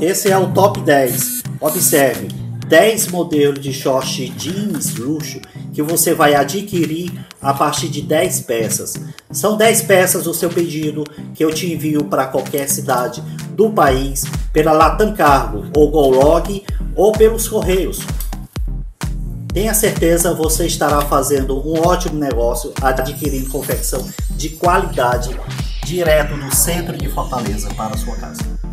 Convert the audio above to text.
Esse é o top 10. Observe, 10 modelos de short jeans luxo que você vai adquirir a partir de 10 peças. São 10 peças o seu pedido que eu te envio para qualquer cidade do país pela Latam Cargo ou Golog ou pelos correios. Tenha certeza você estará fazendo um ótimo negócio adquirindo confecção de qualidade direto do centro de Fortaleza para sua casa.